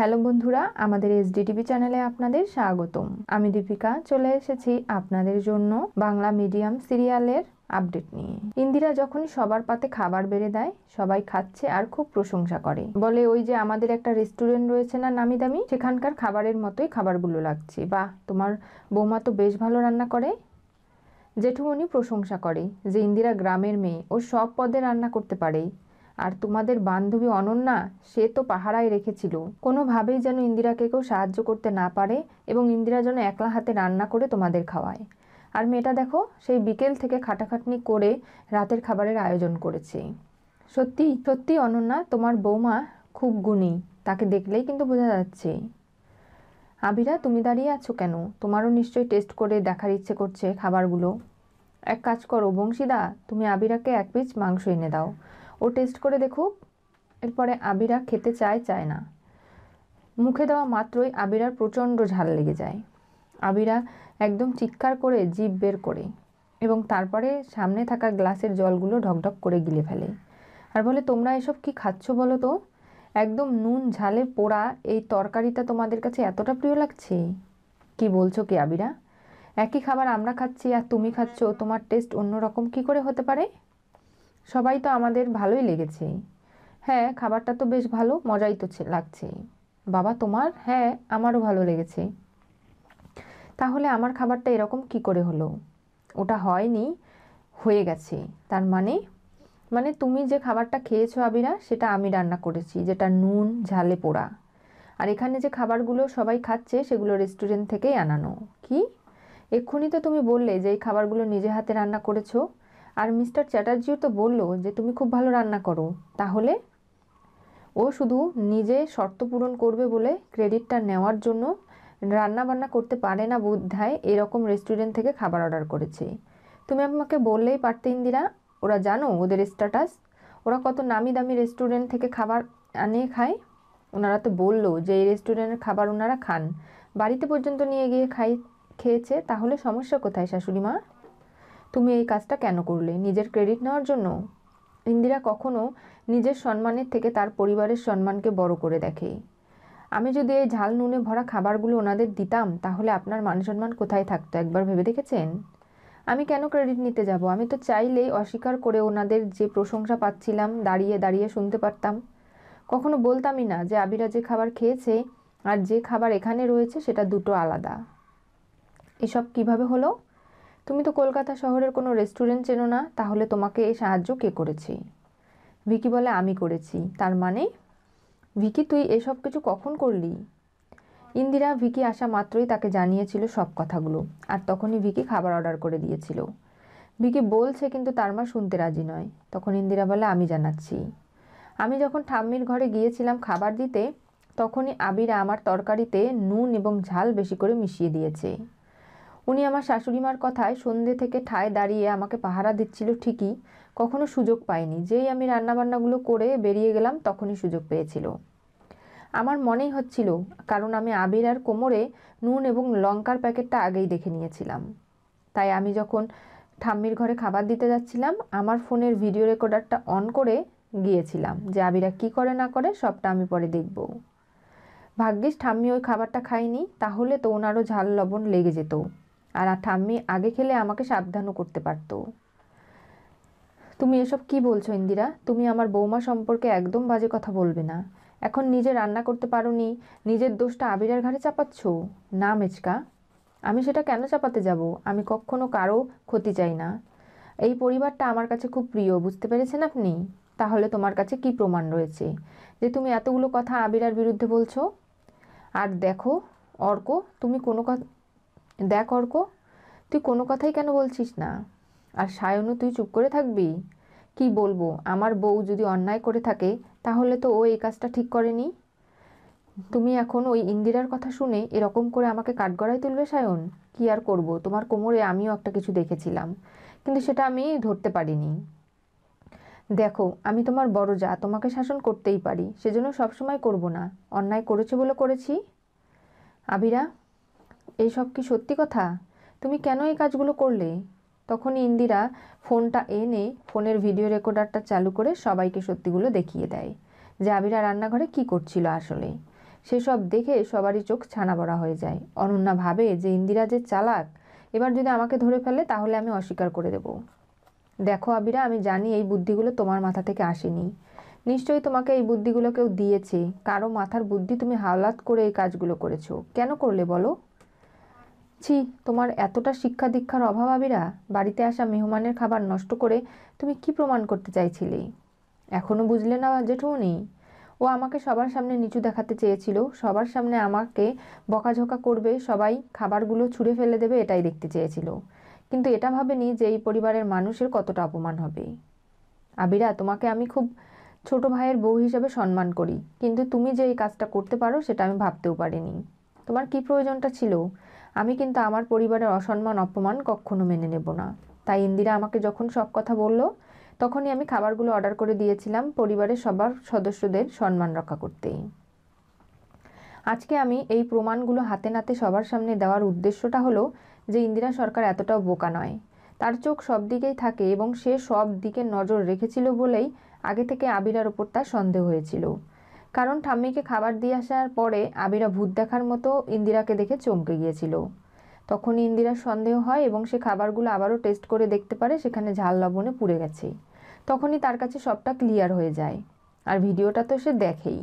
Hello বন্ধুরা, আমাদের SDTV চ্যানেলে আপনাদের স্বাগতম। আমি দীপিকা, চলে এসেছি আপনাদের জন্য বাংলা মিডিয়াম সিরিয়ালের আপডেট নিয়ে। ইন্দিরা যখনই সবার পাতে খাবার বেড়ে দেয়, সবাই খাচ্ছে আর খুব প্রশংসা করে। বলে ওই যে আমাদের একটা রেস্টুরেন্ট রয়েছে না নামি দামি সেখানকার খাবারের মতোই খাবারগুলো লাগছে। বাহ, তোমার বৌমা তো বেশ ভালো রান্না করে। জেঠুমনি প্রশংসা করে যে ইন্দিরা গ্রামের মেয়ে, ও সব পদে রান্না করতে পারে। আর তোমাদের বান্ধবী অনন্যা, সে তো পাহারায় রেখেছিল। কোনোভাবেই যেন ইন্দিরাকে কেউ সাহায্য করতে না পারে এবং ইন্দিরা যেন একলা হাতে রান্না করে তোমাদের খাওয়ায়। আর মেয়েটা দেখো, সেই বিকেল থেকে খাটাখাটনি করে রাতের খাবারের আয়োজন করেছে। সত্যি সত্যি অনন্যা, তোমার বৌমা খুব গুণী। তাকে দেখলেই কিন্তু বোঝা যাচ্ছে। আবিরা, তুমি দাঁড়িয়ে আছো কেন? তোমারও নিশ্চয়ই টেস্ট করে দেখার ইচ্ছে করছে খাবারগুলো। এক কাজ করো, বংশীদা, তুমি আবিরাকে এক পিস মাংস এনে দাও। ও টেস্ট করে দেখুক। এরপরে আবিরা খেতে চায় চায় না। মুখে দেওয়া মাত্রই আবিরার প্রচণ্ড ঝাল লেগে যায়। আবিরা একদম চিৎকার করে জিভ বের করে এবং তারপরে সামনে থাকা গ্লাসের জলগুলো ঢকঢক করে গিলে ফেলে। আর বলে, তোমরা এসব কি খাচ্ছ বলো তো? একদম নুন ঝালে পোড়া এই তরকারিটা তোমাদের কাছে এতটা প্রিয় লাগছে? কি বলছো কি আবিরা? একই খাবার আমরা খাচ্ছি আর তুমি খাচ্ছ, তোমার টেস্ট অন্যরকম কি করে হতে পারে? সবাই তো আমাদের ভালোই লেগেছে হ্যাঁ খাবারটা তো বেশ ভালো, মজাই তো লাগছে বাবা, তোমার? হ্যাঁ আমারও ভালো লেগেছে। তাহলে আমার খাবারটা এরকম কি করে হলো? ওটা হয়নি, হয়ে গেছে। তার মানে? মানে তুমি যে খাবারটা খেয়েছো আবিরা, সেটা আমি রান্না করেছি, যেটা নুন, ঝালে পোড়া। আর এখানে যে খাবারগুলো সবাই খাচ্ছে, সেগুলো রেস্টুরেন্ট থেকেই আনানো। কি? এক্ষুনি তো তুমি বললে যে এই খাবারগুলো নিজে হাতে রান্না করেছ। আর মিস্টার চ্যাটার্জিও তো বলল যে, তুমি খুব ভালো রান্না করো। তাহলে ও শুধু নিজে শর্ত পূরণ করবে বলে ক্রেডিটটা নেওয়ার জন্য রান্না বান্না করতে পারে না বোধহয়, এরকম রেস্টুরেন্ট থেকে খাবার অর্ডার করেছে। তুমি আমাকে বললেই পারতে, ইন্দিরা। ওরা জানো ওদের স্ট্যাটাস। ওরা কত নামি দামি রেস্টুরেন্ট থেকে খাবার আনিয়ে খায়। ওনারা তো বলল যে, এই রেস্টুরেন্টের খাবার ওনারা খান। বাড়িতে পর্যন্ত নিয়ে গিয়ে খাই, খেয়েছে। তাহলে সমস্যা কোথায়, শাশুড়ি মা? তুমি এই কাজটা কেন করলে? নিজের ক্রেডিট নেওয়ার জন্য? ইন্দিরা কখনো নিজের সম্মানের থেকে তার পরিবারের সম্মানকে বড় করে দেখে। আমি যদি এই ঝাল নুনে ভরা খাবারগুলো ওনাদের দিতাম, তাহলে আপনার মান সম্মান কোথায় থাকতো? একবার ভেবে দেখেছেন? আমি কেন ক্রেডিট নিতে যাব? আমি তো চাইলেই অস্বীকার করে ওনাদের যে প্রশংসা পাচ্ছিলাম, দাঁড়িয়ে দাঁড়িয়ে শুনতে পারতাম। কখনো বলতামই না যে আবিরা যে খাবার খেয়েছে আর যে খাবার এখানে রয়েছে, সেটা দুটো আলাদা। এসব কীভাবে হলো? তুমি তো কলকাতা শহরের কোনো রেস্টুরেন্ট চেনো না, তাহলে তোমাকে এই সাহায্য কে করেছে? ভিকি বলে, আমি করেছি। তার মানে? ভিকি, তুই এসব কিছু কখন করলি? ইন্দিরা, ভিকি আসা মাত্রই তাকে জানিয়েছিল সব কথাগুলো, আর তখনই ভিকি খাবার অর্ডার করে দিয়েছিল। ভিকি বলছে, কিন্তু তার মা শুনতে রাজি নয়। তখন ইন্দিরা বলে, আমি জানাচ্ছি। আমি যখন ঠাম্মির ঘরে গিয়েছিলাম খাবার দিতে, তখনই আবিরা আমার তরকারিতে নুন এবং ঝাল বেশি করে মিশিয়ে দিয়েছে। উনি আমার শাশুড়িমার কথায় সন্ধে থেকে ঠায় দাঁড়িয়ে আমাকে পাহারা দিচ্ছিল ঠিকই, কখনো সুযোগ পাইনি। যেই আমি রান্নাবান্নাগুলো করে বেরিয়ে গেলাম, তখনই সুযোগ পেয়েছিল। আমার মনেই হচ্ছিল, কারণ আমি আবির আর কোমরে নুন এবং লঙ্কার প্যাকেটটা আগেই দেখে নিয়েছিলাম। তাই আমি যখন ঠাম্মির ঘরে খাবার দিতে যাচ্ছিলাম, আমার ফোনের ভিডিও রেকর্ডারটা অন করে গিয়েছিলাম যে আবিরা কি করে না করে সবটা আমি পরে দেখব। ভাগ্যিস ঠাম্মি ওই খাবারটা খায়নি, তাহলে তো ওনারও ঝাল লবণ লেগে যেত। আর ঠাম্মি আগে খেলে আমাকে সাবধানও করতে পারতো। তুমি এসব কি বলছো, ইন্দিরা? তুমি আমার বৌমা সম্পর্কে একদম বাজে কথা বলবে না। এখন নিজে রান্না করতে পারোনি, নিজের দোষটা আবিরের ঘাড়ে চাপাচ্ছ? না, মেচকা। আমি সেটা কেন চাপাতে যাব? আমি কখনো কারও ক্ষতি চাই না। এই পরিবারটা আমার কাছে খুব প্রিয়, বুঝতে পেরেছেন আপনি? তাহলে তোমার কাছে কি প্রমাণ রয়েছে? যে তুমি এতগুলো কথা আবিরার বিরুদ্ধে বলছো? আর দেখো, অর্ক, তুমি কোনো কথা দেখ অর্ক, তুই কোনো কথাই কেন বলছিস না? আর সায়নও তুই চুপ করে থাকবি? কি বলব? আমার বউ যদি অন্যায় করে থাকে, তাহলে তো ও এই কাজটা ঠিক করেনি। তুমি এখন ওই ইন্দিরার কথা শুনে এরকম করে আমাকে কাঠগড়ায় তুলবে সায়ন? কি আর করব? তোমার কোমরে আমিও একটা কিছু দেখেছিলাম, কিন্তু সেটা আমি ধরতে পারিনি। দেখো, আমি তোমার বড় যা, তোমাকে শাসন করতেই পারি, সেজন্য সবসময় করব না। অন্যায় করেছে বলে করেছি। আবিরা এইসব কি সত্যি কথা? তুমি কেন এই কাজগুলো করলে? তখনই ইন্দিরা ফোনটা এনে ফোনের ভিডিও রেকর্ডারটা চালু করে সবাইকে সত্যিগুলো দেখিয়ে দেয় যে আবিরা রান্নাঘরে কি করছিল আসলে। সেসব দেখে সবারই চোখ ছানা বড়া হয়ে যায়। অনন্যা ভাবে যে ইন্দিরা যে চালাক, এবার যদি আমাকে ধরে ফেলে তাহলে আমি অস্বীকার করে দেব। দেখো আবিরা, আমি জানি এই বুদ্ধিগুলো তোমার মাথা থেকে আসেনি। নিশ্চয়ই তোমাকে এই বুদ্ধিগুলো কেউ দিয়েছে। কারও মাথার বুদ্ধি তুমি হাওলাত করে এই কাজগুলো করেছ। কেন করলে বলো? ছি, তোমার এতটা শিক্ষা দীক্ষার অভাব আবিরা বাড়িতে আসা মেহমানের খাবার নষ্ট করে তুমি কি প্রমাণ করতে চাইছিলে? এখনও বুঝলে না জেঠুমনি ও আমাকে সবার সামনে নিচু দেখাতে চেয়েছিল, সবার সামনে আমাকে বকাঝকা করবে, সবাই খাবারগুলো ছুঁড়ে ফেলে দেবে এটাই দেখতে চেয়েছিল। কিন্তু এটা ভাবেনি যে এই পরিবারের মানুষের কতটা অপমান হবে। আবিরা, তোমাকে আমি খুব ছোট ভাইয়ের বউ হিসেবে সম্মান করি, কিন্তু তুমি যে এই কাজটা করতে পারো সেটা আমি ভাবতেও পারিনি। তোমার কি প্রয়োজনটা ছিল? আমি কিন্তু আমার পরিবারের অসম্মান, অপমান কখনো মেনে নেব না। তাই ইন্দিরা আমাকে যখন সব কথা বলল, তখনই আমি খাবারগুলো অর্ডার করে দিয়েছিলাম পরিবারের সবার সদস্যদের সম্মান রক্ষা করতেই। আজকে আমি এই প্রমাণগুলো হাতে নাতে সবার সামনে দেওয়ার উদ্দেশ্যটা হলো যে ইন্দিরা সরকার এতটাও বোকা নয়। তার চোখ সব দিকেই থাকে এবং সে সব দিকে নজর রেখেছিল বলেই আগে থেকে আবিরার ওপর তার সন্দেহ হয়েছিল। কারণ ঠাম্মিকে খাবার দিয়ে আসার পরে আবিরা ভূত দেখার মতো ইন্দিরাকে দেখে চমকে গিয়েছিল। তখন ইন্দিরার সন্দেহ হয় এবং সে খাবারগুলো আবারও টেস্ট করে দেখতে পারে সেখানে ঝাল লবণে পুড়ে গেছে। তখনই তার কাছে সবটা ক্লিয়ার হয়ে যায় আর ভিডিওটা তো সে দেখেই।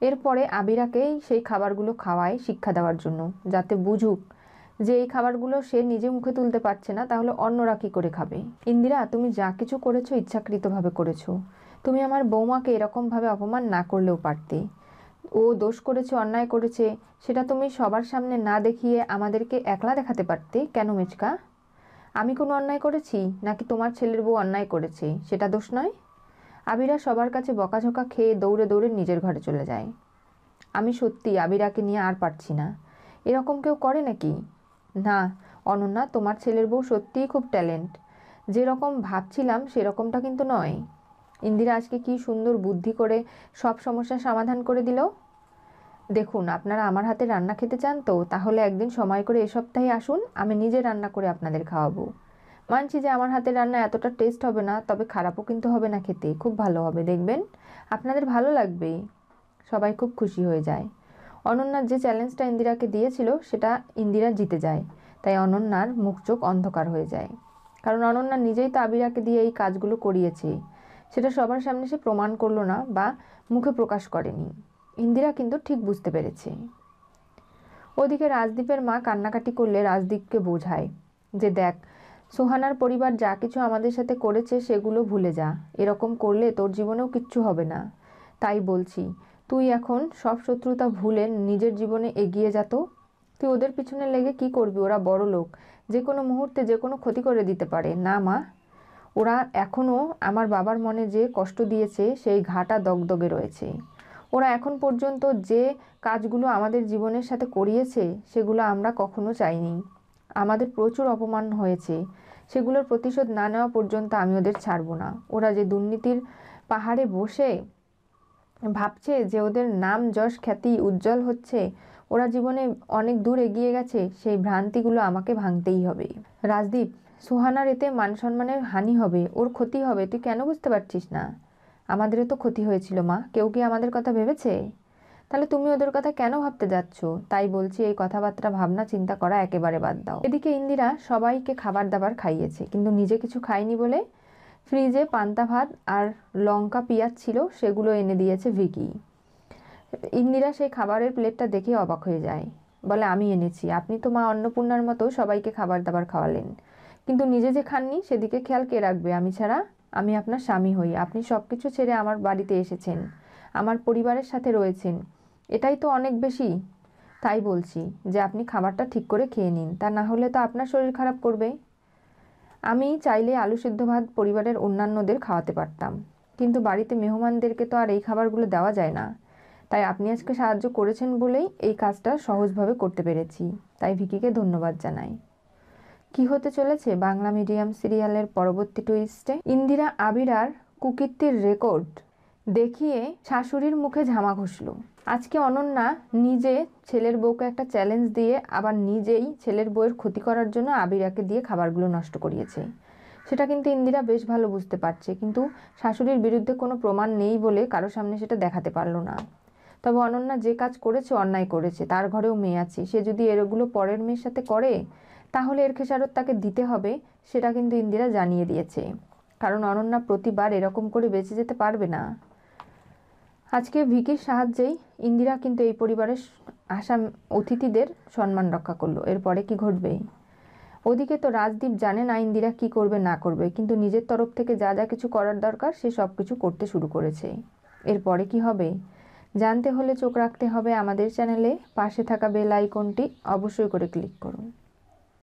এরপরে আবিরাকেই সেই খাবারগুলো খাওয়ায় শিক্ষা দেওয়ার জন্য যাতে বুঝুক যে এই খাবারগুলো সে নিজে মুখে তুলতে পারছে না, তাহলে অন্যরা কী করে খাবে? ইন্দিরা, তুমি যা কিছু করেছ ইচ্ছাকৃতভাবে করেছ। তুমি আমার বৌমাকে এরকমভাবে অপমান না করলেও পারতে। ও দোষ করেছে, অন্যায় করেছে, সেটা তুমি সবার সামনে না দেখিয়ে আমাদেরকে একলা দেখাতে পারতে কেন মেচকা? আমি কোনো অন্যায় করেছি, নাকি তোমার ছেলের বউ অন্যায় করেছে, সেটা দোষ নয়? আবিরা সবার কাছে বকাঝকা খেয়ে দৌড়ে দৌড়ে নিজের ঘরে চলে যায়। আমি সত্যি আবিরাকে নিয়ে আর পারছি না। এরকম কেউ করে নাকি? না, অনন্যা, তোমার ছেলের বউ সত্যিই খুব ট্যালেন্ট। যেরকম ভাবছিলাম, সেরকমটা কিন্তু নয়। ইন্দিরা আজকে কি সুন্দর বুদ্ধি করে সব সমস্যার সমাধান করে দিল? দেখুন, আপনারা আমার হাতে রান্না খেতে চান তো, তাহলে একদিন সময় করে এ সপ্তাহে আসুন, আমি নিজে রান্না করে আপনাদের খাওয়াবো। মানছি যে আমার হাতের রান্না এতটা টেস্ট হবে না, তবে খারাপও কিন্তু হবে না খেতে, খুব ভালো হবে, দেখবেন? আপনাদের ভালো লাগবে সবাই খুব খুশি হয়ে যায়। অনন্যার যে চ্যালেঞ্জটা ইন্দিরাকে দিয়েছিল, সেটা ইন্দিরা জিতে যায়, তাই অনন্যার মুখ চোখ অন্ধকার হয়ে যায়। কারণ অনন্যা নিজেই তো আবিরাকে দিয়ে এই কাজগুলো করিয়েছে সেটা সবার সামনে সে প্রমাণ করল না বা মুখে প্রকাশ করেনি। ইন্দিরা কিন্তু ঠিক বুঝতে পেরেছে। ওদিকে রাজদীপের মা কান্নাকাটি করলে রাজদীপকে বোঝায় যে দেখ, সোহানার পরিবার যা কিছু আমাদের সাথে করেছে সেগুলো ভুলে যা। এরকম করলে তোর জীবনেও কিচ্ছু হবে না। তাই বলছি, তুই এখন সব শত্রুতা ভুলে নিজের জীবনে এগিয়ে যা তো। তুই ওদের পিছনে লেগে কি করবি? ওরা বড় লোক যে কোনো মুহূর্তে যে কোনো ক্ষতি করে দিতে পারে। না মা। ওরা এখনও আমার বাবার মনে যে কষ্ট দিয়েছে, সেই ঘাটা দগদগে রয়েছে। ওরা এখন পর্যন্ত যে কাজগুলো আমাদের জীবনের সাথে করিয়েছে, সেগুলো আমরা কখনো চাইনি। আমাদের প্রচুর অপমান হয়েছে। সেগুলোর প্রতিশোধ না নেওয়া পর্যন্ত আমি ওদের ছাড়বো না। ওরা যে দুর্নীতির পাহাড়ে বসে ভাবছে যে ওদের নাম যশ খ্যাতি উজ্জ্বল হচ্ছে, ওরা জীবনে অনেক দূর এগিয়ে গেছে, সেই ভ্রান্তিগুলো আমাকে ভাঙতেই হবে। রাজদীপ সুহানার এতে মান সম্মানের হানি হবে, ওর ক্ষতি হবে, তুই কেন বুঝতে পারছিস না? আমাদেরও তো ক্ষতি হয়েছিল, মা। কেউ কি আমাদের কথা ভেবেছে? তাহলে তুমি ওদের কথা কেন ভাবতে যাচ্ছ? তাই বলছি, এই কথাবার্তা, ভাবনা, চিন্তা করা একেবারে বাদ দাও। এদিকে ইন্দিরা সবাইকে খাবার দাবার খাইয়েছে, কিন্তু নিজে কিছু খায়নি বলে ফ্রিজে পান্তা ভাত আর লঙ্কা পেঁয়াজ ছিল, সেগুলো এনে দিয়েছে ভিকি। ইন্দিরা সেই খাবারের প্লেটটা দেখে অবাক হয়ে যায়। বলে, আমি এনেছি। আপনি তো মা অন্নপূর্ণার মতো সবাইকে খাবার দাবার খাওয়ালেন। কিন্তু নিজে যে খাননি, সেদিকে খেয়াল কে রাখবে? আমি ছাড়া আমি আপনার স্বামী হই। আপনি সব কিছু ছেড়ে আমার বাড়িতে এসেছেন। আমার পরিবারের সাথে রয়েছেন। এটাই তো অনেক বেশি। তাই বলছি যে আপনি খাবারটা ঠিক করে খেয়ে নিন। তা না হলে তো আপনার শরীর খারাপ করবে। আমি চাইলে আলু সিদ্ধ ভাত পরিবারের অন্যান্যদের খাওয়াতে পারতাম। কিন্তু বাড়িতে মেহমানদেরকে তো আর এই খাবারগুলো দেওয়া যায় না। তাই আপনি আজকে সাহায্য করেছেন বলেই এই কাজটা সহজভাবে করতে পেরেছি। তাই ভিকিকে ধন্যবাদ জানাই। কি হতে চলেছে বাংলা মিডিয়াম সিরিয়ালের পরবর্তী টুইস্টে ইন্দিরা আবিরার কুকীর্তির রেকর্ড দেখিয়ে শাশুড়ির মুখে ঝামা ঘষল। আজকে অনন্যা নিজে ছেলের বউকে একটা চ্যালেঞ্জ দিয়ে আবার নিজেই ছেলের বউয়ের ক্ষতি করার জন্য আবিরাকে দিয়ে খাবারগুলো নষ্ট করিয়েছে। সেটা কিন্তু ইন্দিরা বেশ ভালো বুঝতে পারছে, কিন্তু শাশুড়ির বিরুদ্ধে কোনো প্রমাণ নেই বলে কারও সামনে সেটা দেখাতে পারল না। তবে অনন্যা যে কাজ করেছে, অন্যায় করেছে। তার ঘরেও মেয়ে আছে। সে যদি এরগুলো পরের মেয়ের সাথে করে তাহলে এর খেসারত তাকে দিতে হবে, সেটা কিন্তু ইন্দিরা জানিয়ে দিয়েছে। কারণ অনন্যা প্রতিবার এরকম করে বেঁচে যেতে পারবে না। আজকে ভিকির সাহায্যেই ইন্দিরা কিন্তু এই পরিবারের আসা অতিথিদের সম্মান রক্ষা করল। এরপরে কি ঘটবে? ওদিকে তো রাজদীপ জানে না ইন্দিরা কি করবে, না করবে। কিন্তু নিজের তরফ থেকে যা যা কিছু করার দরকার, সে সব কিছু করতে শুরু করেছে। এরপরে কি হবে? জানতে হলে চোখ রাখতে হবে আমাদের চ্যানেলে। পাশে থাকা বেল আইকনটি অবশ্যই করে ক্লিক করুন।